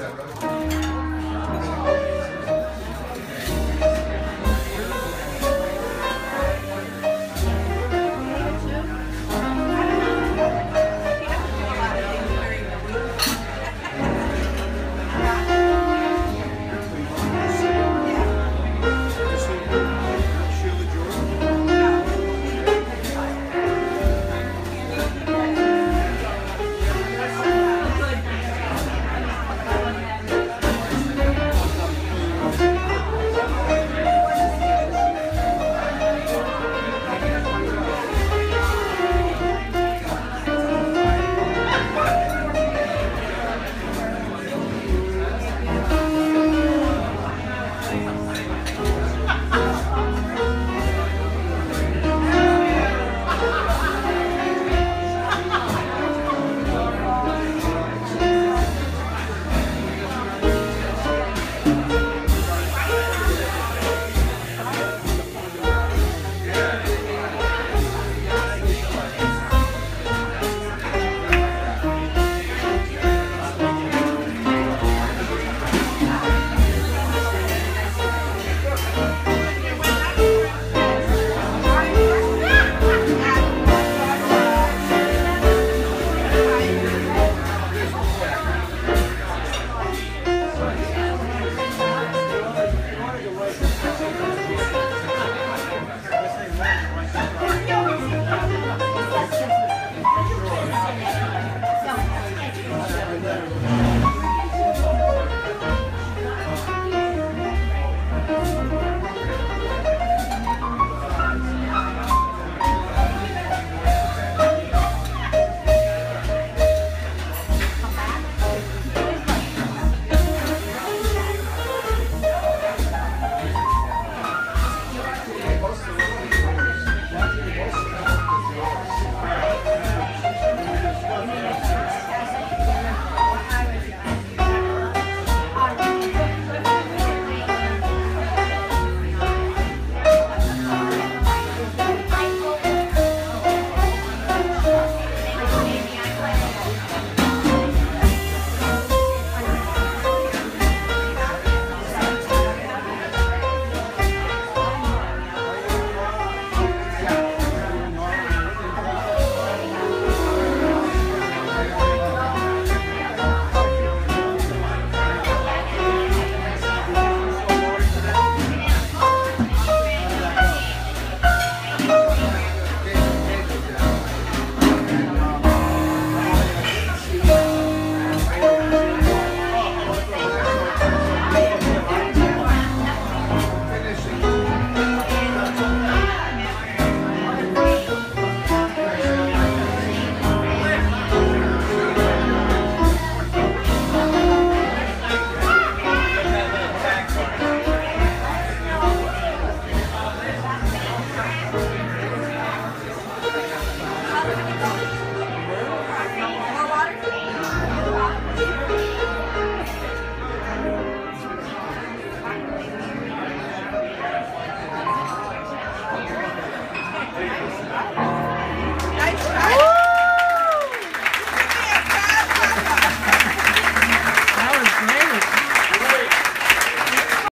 that right?